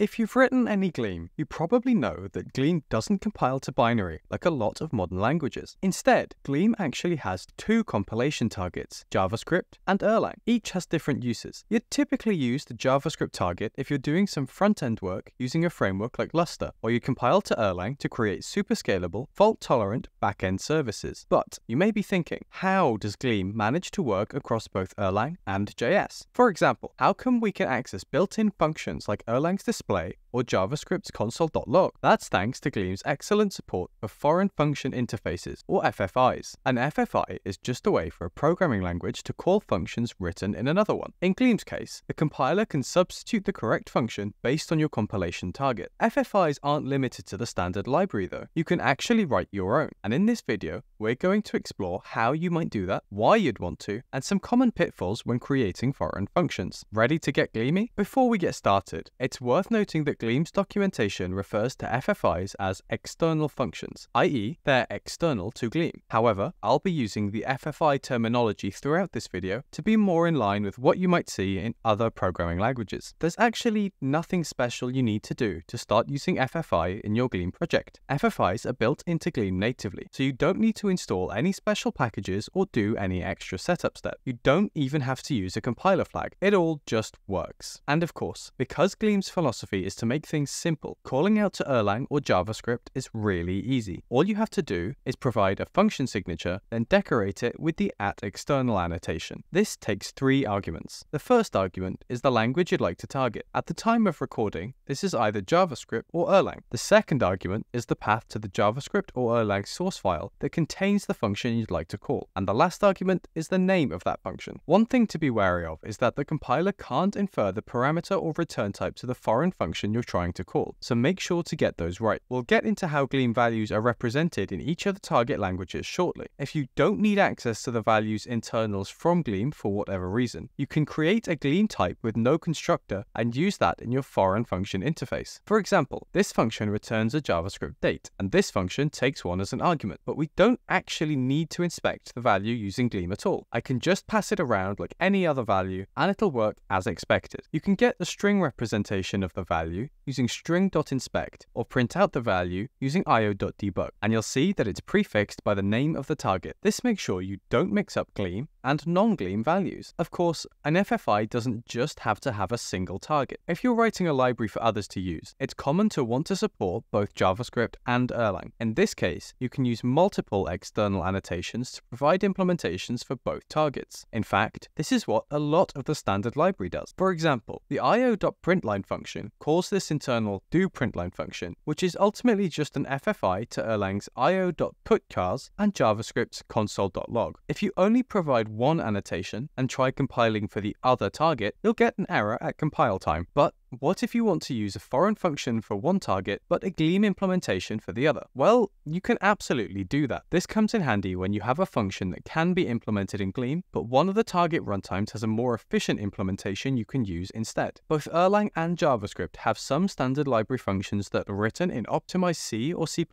If you've written any Gleam, you probably know that Gleam doesn't compile to binary like a lot of modern languages. Instead, Gleam actually has two compilation targets, JavaScript and Erlang. Each has different uses. You'd typically use the JavaScript target if you're doing some front-end work using a framework like Lustre, or you compile to Erlang to create super scalable, fault-tolerant back-end services. But you may be thinking, how does Gleam manage to work across both Erlang and JS? For example, how come we can access built-in functions like Erlang's display play or JavaScript's console.log. That's thanks to Gleam's excellent support for foreign function interfaces, or FFIs. An FFI is just a way for a programming language to call functions written in another one. In Gleam's case, the compiler can substitute the correct function based on your compilation target. FFIs aren't limited to the standard library though. You can actually write your own. And in this video, we're going to explore how you might do that, why you'd want to, and some common pitfalls when creating foreign functions. Ready to get Gleamy? Before we get started, it's worth noting that Gleam's documentation refers to FFIs as external functions, i.e. they're external to Gleam. However, I'll be using the FFI terminology throughout this video to be more in line with what you might see in other programming languages. There's actually nothing special you need to do to start using FFI in your Gleam project. FFIs are built into Gleam natively, so you don't need to install any special packages or do any extra setup step. You don't even have to use a compiler flag. It all just works. And of course, because Gleam's philosophy is to make things simple, calling out to Erlang or JavaScript is really easy. All you have to do is provide a function signature, then decorate it with the at external annotation. This takes three arguments. The first argument is the language you'd like to target. At the time of recording, this is either JavaScript or Erlang. The second argument is the path to the JavaScript or Erlang source file that contains the function you'd like to call. And the last argument is the name of that function. One thing to be wary of is that the compiler can't infer the parameter or return type to the foreign function you're trying to call, so make sure to get those right. We'll get into how Gleam values are represented in each of the target languages shortly. If you don't need access to the values internals from Gleam for whatever reason, you can create a Gleam type with no constructor and use that in your foreign function interface. For example, this function returns a JavaScript date, and this function takes one as an argument, but we don't actually need to inspect the value using Gleam at all. I can just pass it around like any other value, and it'll work as expected. You can get the string representation of the value using string.inspect or print out the value using io.debug, and you'll see that it's prefixed by the name of the target. This makes sure you don't mix up Gleam and non-Gleam values. Of course, an FFI doesn't just have to have a single target. If you're writing a library for others to use, it's common to want to support both JavaScript and Erlang. In this case, you can use multiple external annotations to provide implementations for both targets. In fact, this is what a lot of the standard library does. For example, the io.println function calls this internal doPrintln function, which is ultimately just an FFI to Erlang's io.putChars and JavaScript's console.log. If you only provide one annotation and try compiling for the other target, you'll get an error at compile time. But what if you want to use a foreign function for one target but a Gleam implementation for the other? Well, you can absolutely do that. This comes in handy when you have a function that can be implemented in Gleam, but one of the target runtimes has a more efficient implementation you can use instead. Both Erlang and JavaScript have some standard library functions that are written in optimized C or C++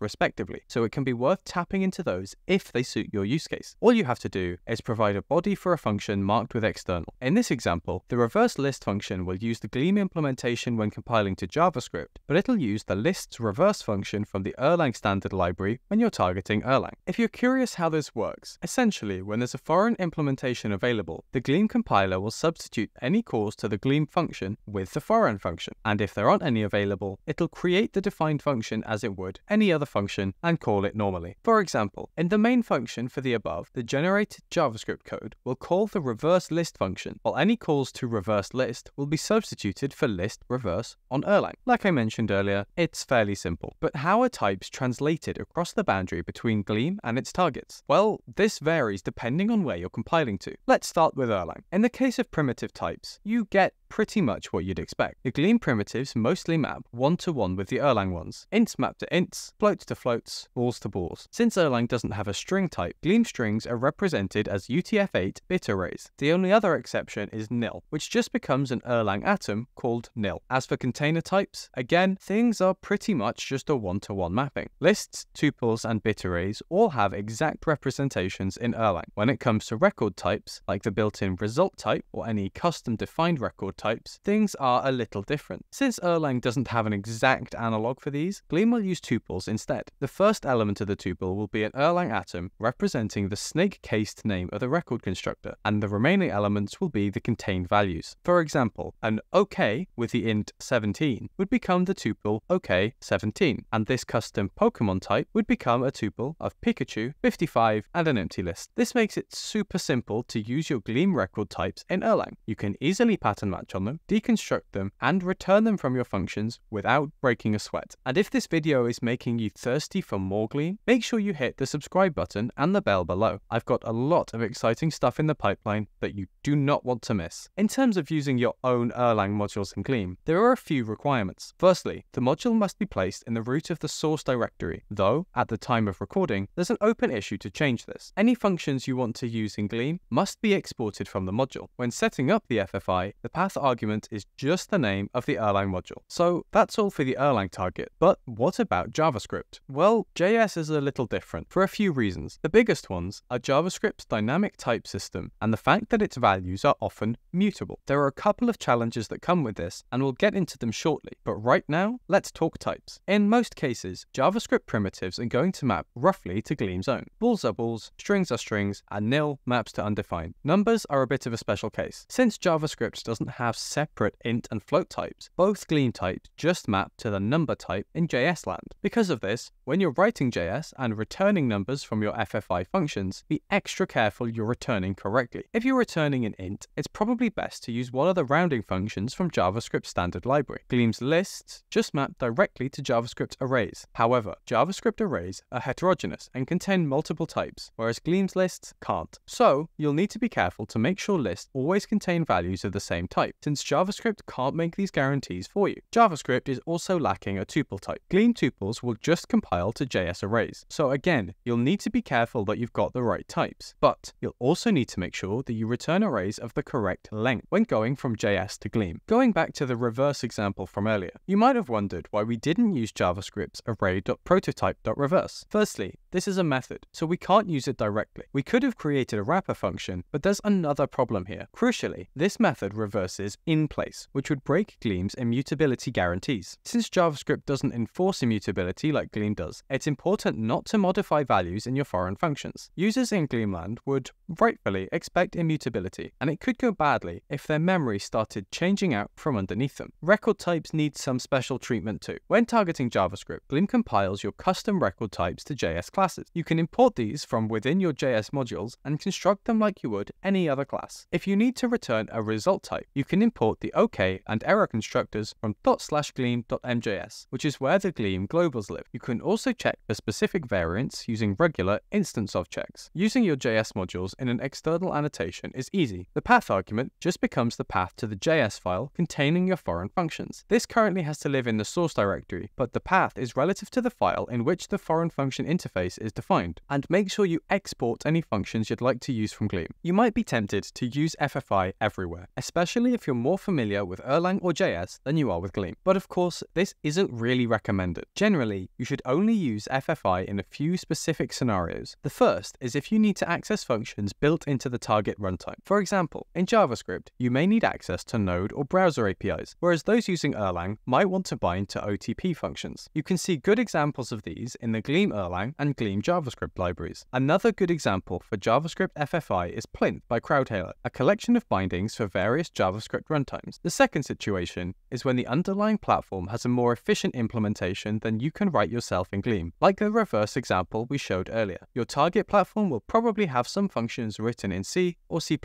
respectively, so it can be worth tapping into those if they suit your use case. All you have to do is provide a body for a function marked with external. In this example, the reverse list function will use the Gleam implementation when compiling to JavaScript, but it'll use the lists reverse function from the Erlang standard library when you're targeting Erlang. If you're curious how this works, essentially when there's a foreign implementation available, the Gleam compiler will substitute any calls to the Gleam function with the foreign function, and if there aren't any available, it'll create the defined function as it would any other function and call it normally. For example, in the main function for the above, the generated JavaScript code will call the reverse list function, while any calls to reverse list will be substituted for list reverse on Erlang. Like I mentioned earlier, it's fairly simple. But how are types translated across the boundary between Gleam and its targets? Well, this varies depending on where you're compiling to. Let's start with Erlang. In the case of primitive types, you get pretty much what you'd expect. The Gleam primitives mostly map one-to-one with the Erlang ones. Ints map to ints, floats to floats, bools to bools. Since Erlang doesn't have a string type, Gleam strings are represented as UTF-8 bit arrays. The only other exception is nil, which just becomes an Erlang atom called nil. As for container types, again, things are pretty much just a one-to-one mapping. Lists, tuples, and bit arrays all have exact representations in Erlang. When it comes to record types, like the built-in result type or any custom-defined record types, things are a little different. Since Erlang doesn't have an exact analog for these, Gleam will use tuples instead. The first element of the tuple will be an Erlang atom representing the snake-cased name of the record constructor, and the remaining elements will be the contained values. For example, an OK with the int 17 would become the tuple OK17, and this custom Pokemon type would become a tuple of Pikachu, 55, and an empty list. This makes it super simple to use your Gleam record types in Erlang. You can easily pattern match on them, deconstruct them, and return them from your functions without breaking a sweat. And if this video is making you thirsty for more Gleam, make sure you hit the subscribe button and the bell below. I've got a lot of exciting stuff in the pipeline that you do not want to miss. In terms of using your own Erlang modules in Gleam, there are a few requirements. Firstly, the module must be placed in the root of the source directory, though, at the time of recording, there's an open issue to change this. Any functions you want to use in Gleam must be exported from the module. When setting up the FFI, the path argument is just the name of the Erlang module. So that's all for the Erlang target. But what about JavaScript? Well, JS is a little different for a few reasons. The biggest ones are JavaScript's dynamic type system and the fact that its values are often mutable. There are a couple of challenges that come with this, and we'll get into them shortly. But right now, let's talk types. In most cases, JavaScript primitives are going to map roughly to Gleam's own. Bools are bools, strings are strings, and nil maps to undefined. Numbers are a bit of a special case. Since JavaScript doesn't have separate int and float types, both Gleam types just map to the number type in JS land. Because of this, when you're writing JS and returning numbers from your FFI functions, be extra careful you're returning correctly. If you're returning an int, it's probably best to use one of the rounding functions from JavaScript standard library. Gleam's lists just map directly to JavaScript arrays. However, JavaScript arrays are heterogeneous and contain multiple types, whereas Gleam's lists can't. So, you'll need to be careful to make sure lists always contain values of the same type, since JavaScript can't make these guarantees for you. JavaScript is also lacking a tuple type. Gleam tuples will just compile to JS arrays. So again, you'll need to be careful that you've got the right types. But you'll also need to make sure that you return arrays of the correct length when going from JS to Gleam. Going back to the reverse example from earlier, you might have wondered why we didn't use JavaScript's array.prototype.reverse. Firstly, this is a method, so we can't use it directly. We could have created a wrapper function, but there's another problem here. Crucially, this method reverses in place, which would break Gleam's immutability guarantees. Since JavaScript doesn't enforce immutability like Gleam does, it's important not to modify values in your foreign functions. Users in Gleamland would, rightfully, expect immutability, and it could go badly if their memory started changing out from underneath them. Record types need some special treatment too. When targeting JavaScript, Gleam compiles your custom record types to JS classes. You can import these from within your JS modules and construct them like you would any other class. If you need to return a result type, you can import the OK and error constructors from gleam.mjs, which is where the Gleam globals live. You can also check for specific variants using regular instance of checks. Using your JS modules in an external annotation is easy. The path argument just becomes the path to the JS file containing your foreign functions. This currently has to live in the source directory, but the path is relative to the file in which the foreign function interface is defined. And make sure you export any functions you'd like to use from Gleam. You might be tempted to use FFI everywhere, especially if you're more familiar with Erlang or JS than you are with Gleam. But of course, this isn't really recommended. Generally, you should only use FFI in a few specific scenarios. The first is if you need to access functions built into the target runtime. For example, in JavaScript, you may need access to Node or browser APIs, whereas those using Erlang might want to bind to OTP functions. You can see good examples of these in the Gleam Erlang and Gleam JavaScript libraries. Another good example for JavaScript FFI is Plinth by Crowdhailer, a collection of bindings for various JavaScript runtimes. The second situation is when the underlying platform has a more efficient implementation than you can write yourself in Gleam, like the reverse example we showed earlier. Your target platform will probably have some functions written in C or C++,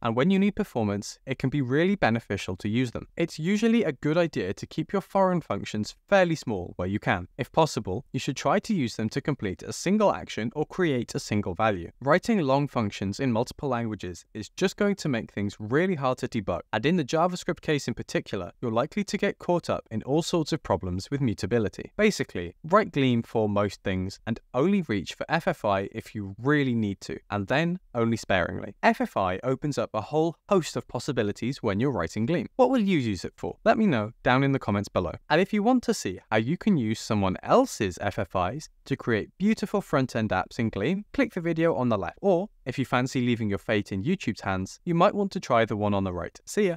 and when you need performance, it can be really beneficial to use them. It's usually a good idea to keep your foreign functions fairly small where you can. If possible, you should try to use them to complete a single action or create a single value. Writing long functions in multiple languages is just going to make things really hard to debug, and in the JavaScript case in particular, you're likely to get caught up in all sorts of problems with mutability. Basically, write Gleam for most things and only reach for FFI if you really need to, and then only sparingly. FFI opens up a whole host of possibilities when you're writing Gleam. What will you use it for? Let me know down in the comments below. And if you want to see how you can use someone else's FFIs to create beautiful front-end apps in Gleam, click the video on the left. Or, if you fancy leaving your fate in YouTube's hands, you might want to try the one on the right. See ya!